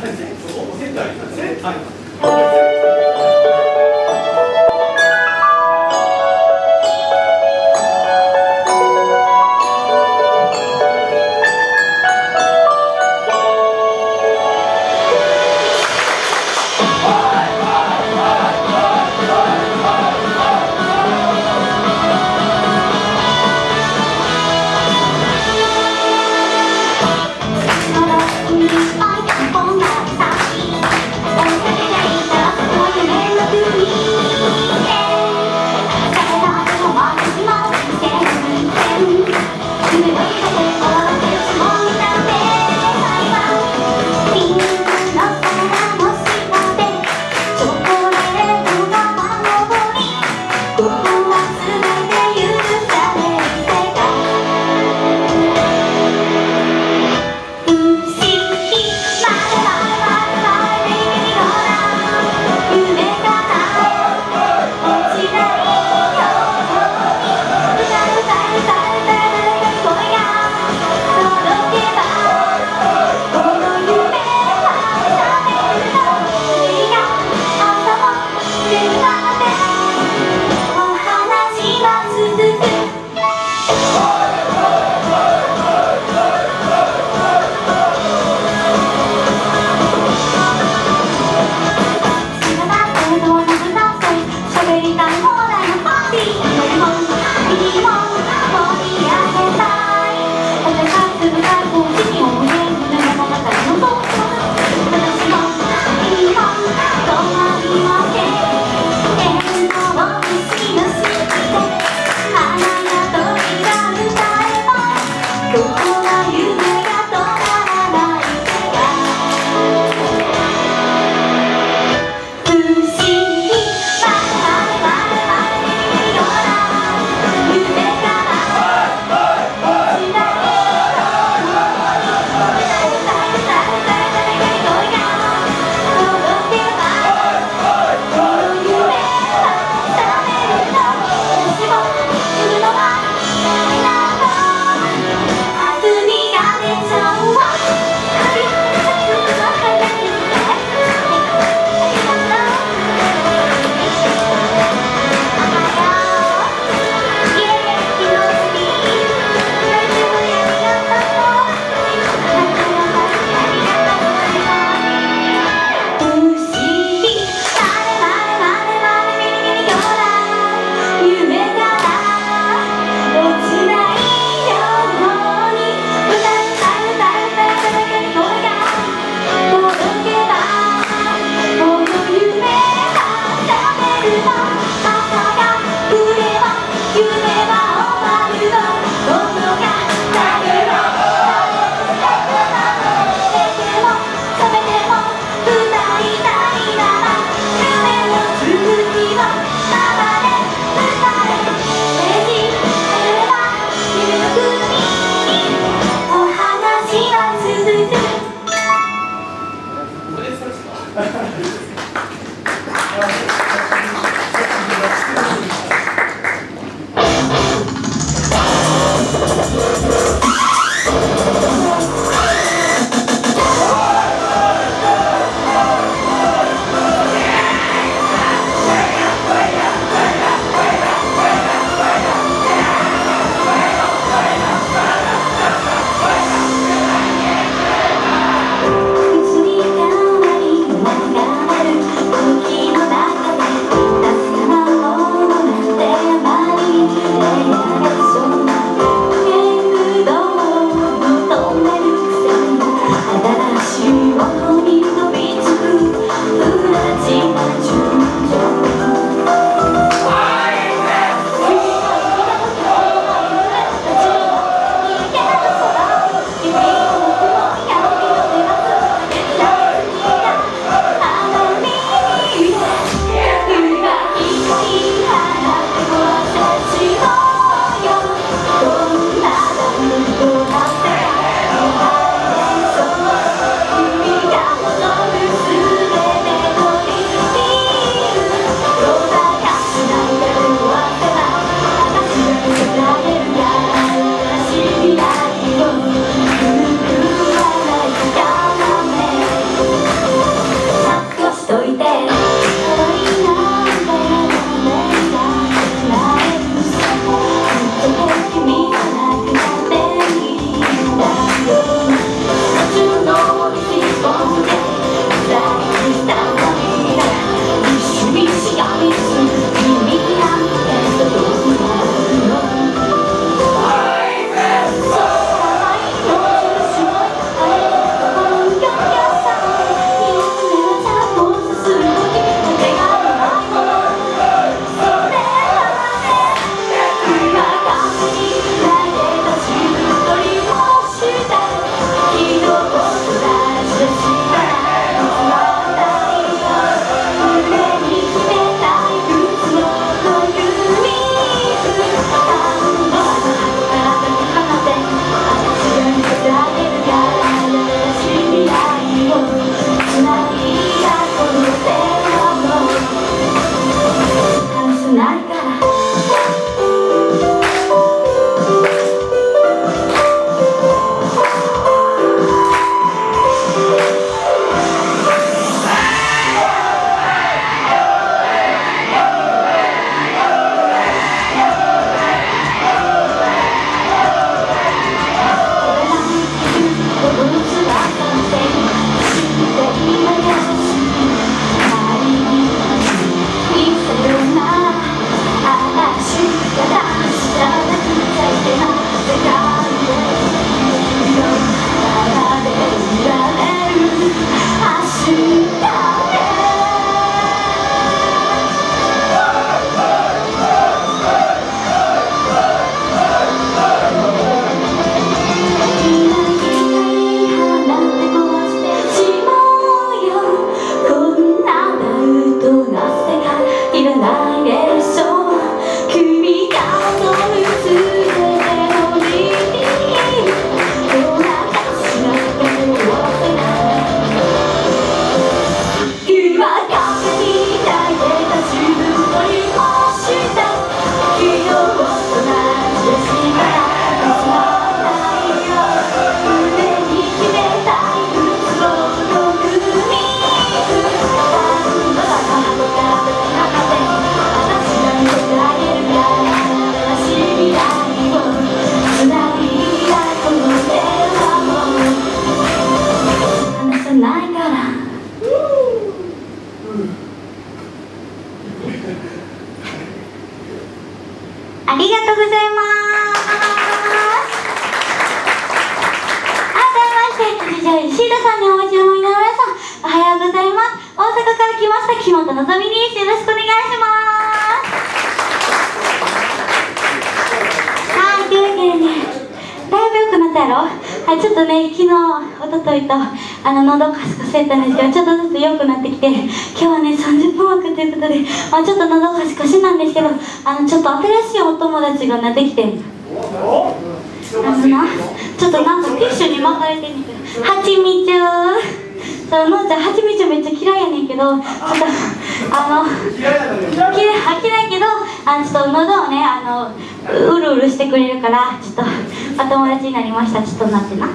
はい you. 喉カスカスやったんですけどちょっとずつ良くなってきて今日はね30分枠ということで、まあ、ちょっと喉カスカスなんですけどあのちょっと新しいお友達がねできて。あのなちょっとなんかティッシュに巻かれてんねんけどはちみつそうのんちゃんはちみつめっちゃ嫌いやねんけどちょっとあの嫌い嫌いけどあのちょっと喉をねあのうるうるしてくれるからちょっとお友達になりました。ちょっとなってな。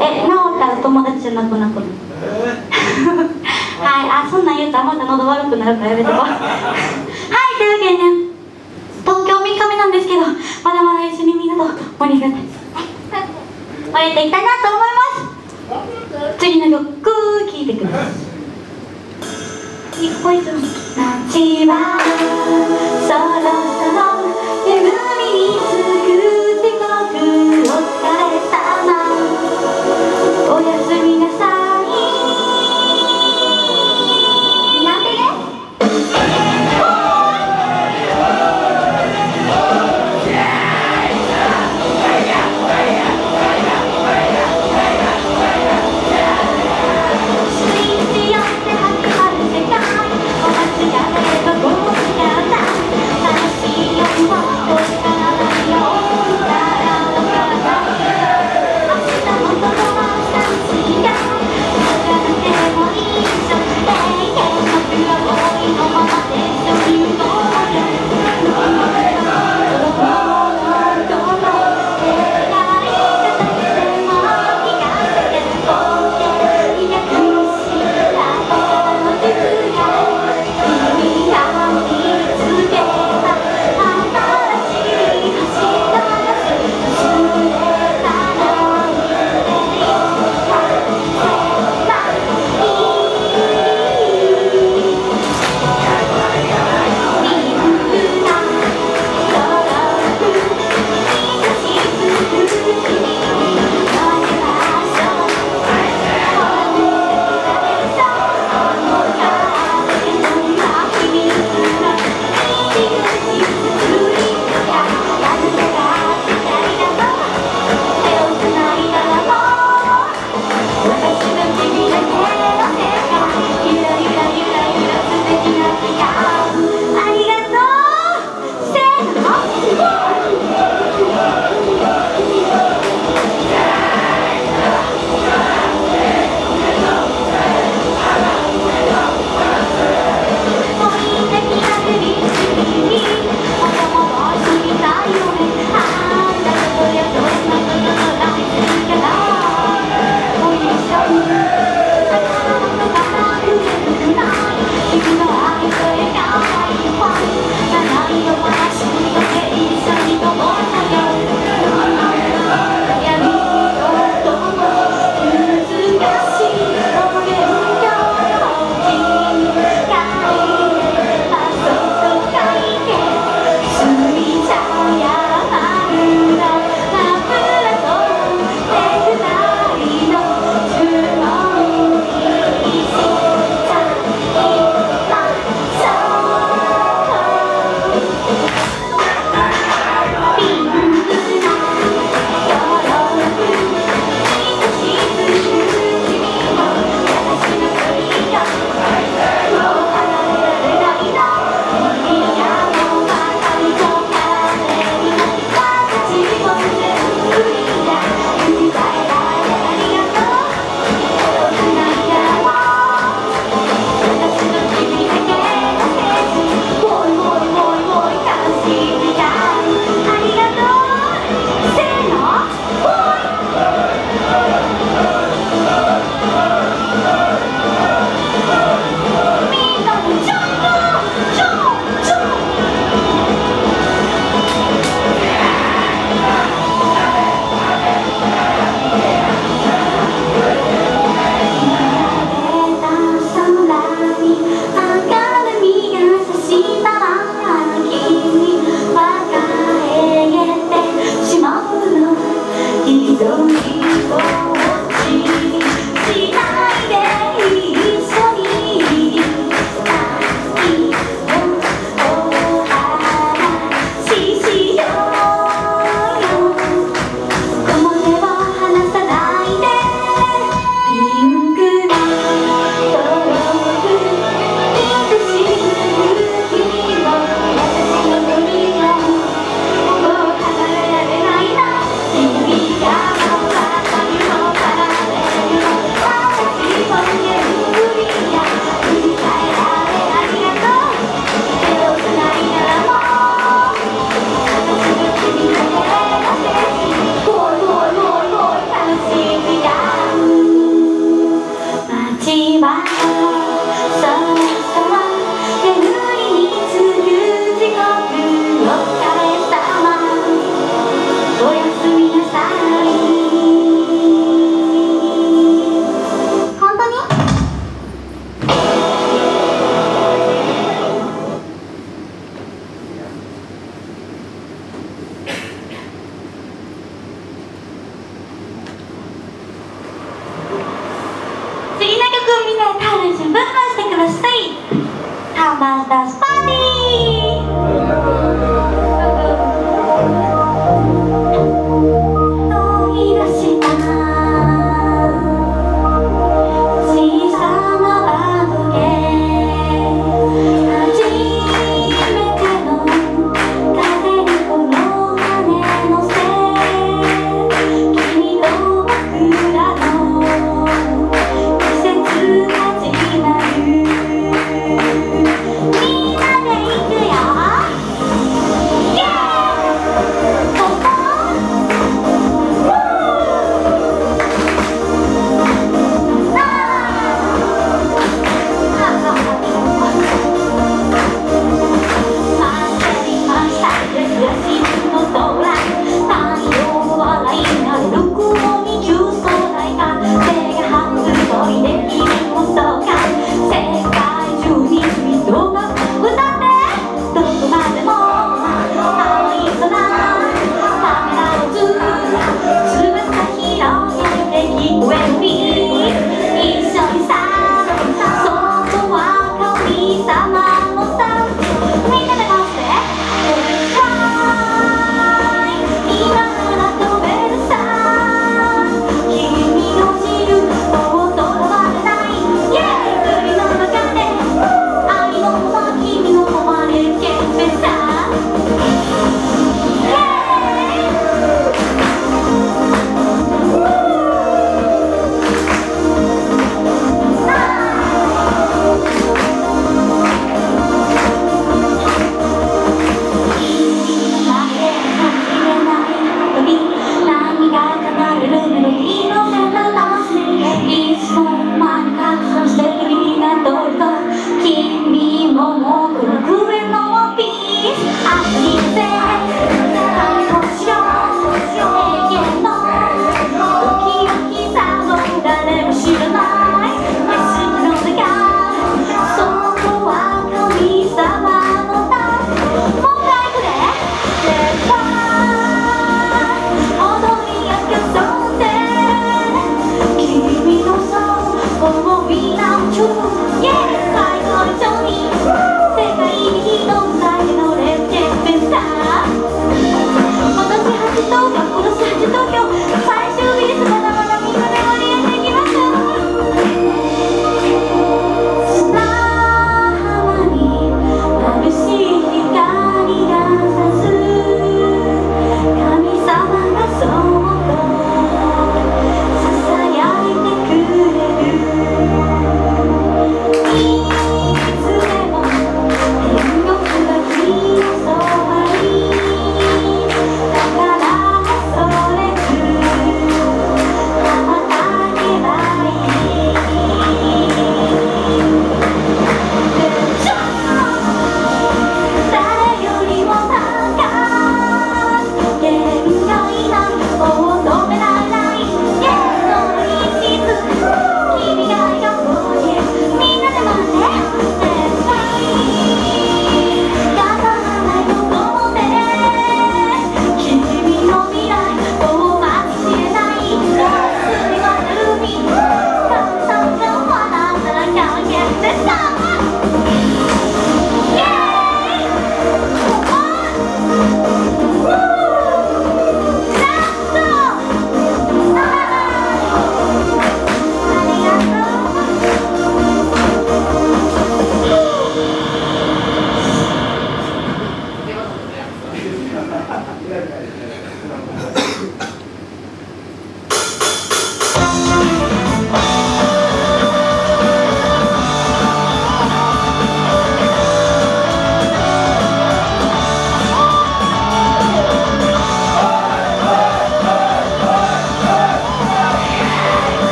え治ったら友達じゃなくなくなるはい。あそんなん言うとまた喉悪くなるからやめとこう。はいというわけでね東京3日目なんですけどまだまだ一緒にみんなと盛り上がって盛り上げていきたいなと思います。次の曲聴いてください一個一個夏は。そろそろ夢につハンバー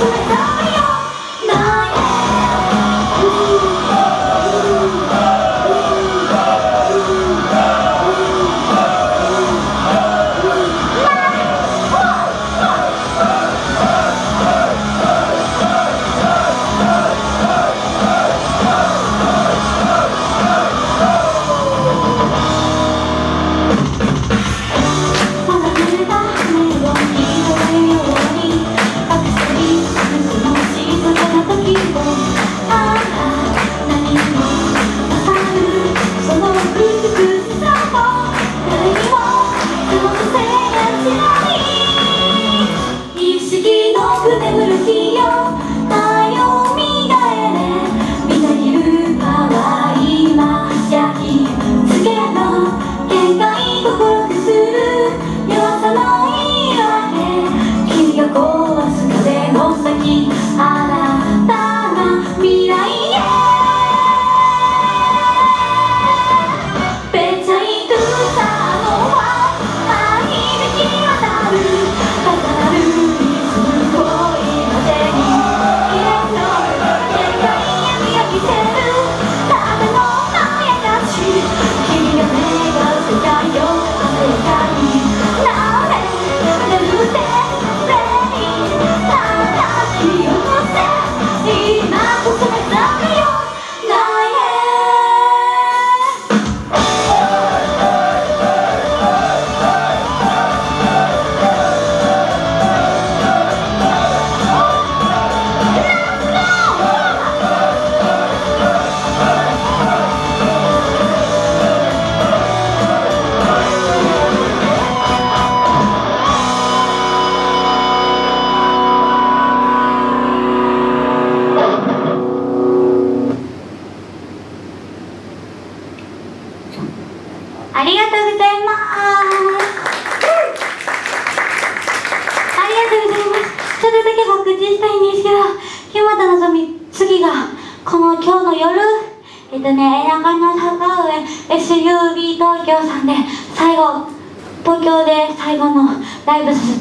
Tonight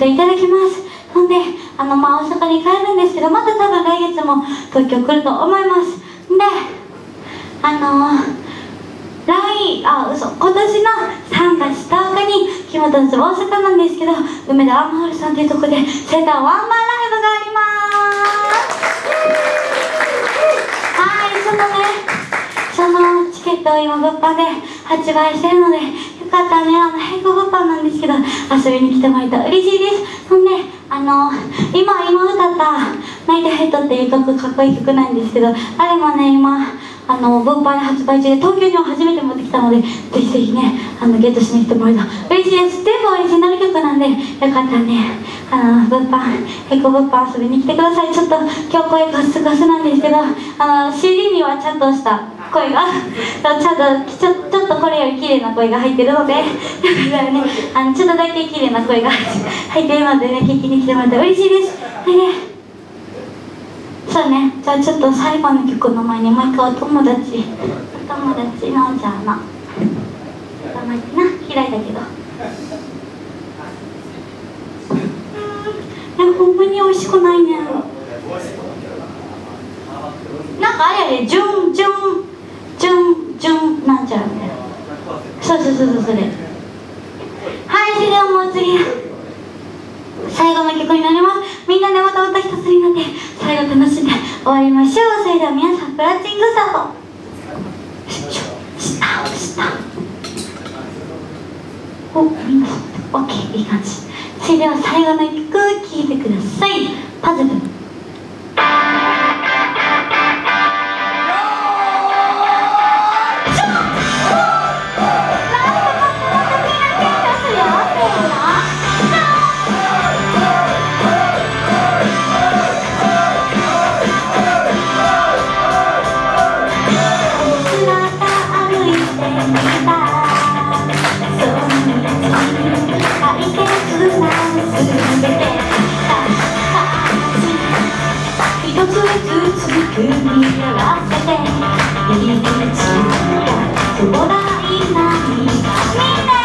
いただきます。ほんであのまあ大阪に帰るんですけどまた多分来月も東京来ると思います。であのー、来あ嘘今年の3月10日に木本津大阪なんですけど梅田アンホールさんっていうとこでセダワンマンライブがあります。はいそのねそのチケットを今物販で発売してるのでよかったね。あの変更物ンなんですけど遊びに来てもらえた。嬉しいです。ほんであの今今歌った「ナイトヘッド」っていう曲かっこいい曲なんですけどあれもね今あの分配発売中で東京にも初めて持ってきたのでぜひぜひねあのゲットしに来てもらえた嬉しいです。全部オリジナル曲なんでよかったらねあの物販ヘコ物販遊びに来てください。ちょっと今日声ガスガスなんですけどあの CD にはちゃんとした声がちょっとちょちょっとこれより綺麗な声が入ってるのでね、あのちょっとだけ綺麗な声が入ってるのでね聞きに来てもらって嬉しいです。でねそうね。じゃあちょっと最後の曲の前にもう一回お友達お友達のじゃあのお友達な嫌いだけど。えほんまに美味しくないね。なんかあれやで。ンジュンなんちゃうねそうそうそうそうそれ。わりましょう。それでは皆さんプラッチング作法おみんな OK いい感じ。それでは最後の曲聴いてください。パズル。風にて入り口がくなみんな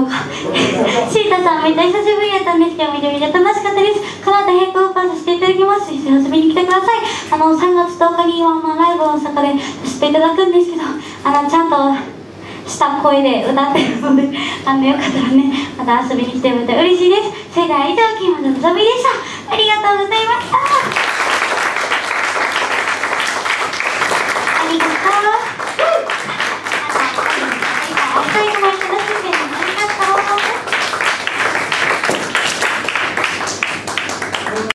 ないや東京かシータさんめっちゃ久しぶりやったんですけどめちゃめちゃ楽しかったです。この後並行パーさせていただきます。ぜひ遊びに来てください。あの3月10日にワンマンライブを大阪でさせていただくんですけどあのちゃんとした声で歌ってるのであのよかったらねまた遊びに来てくれて嬉しいです。それでは以上キーマンのぞみでした。ありがとうございました。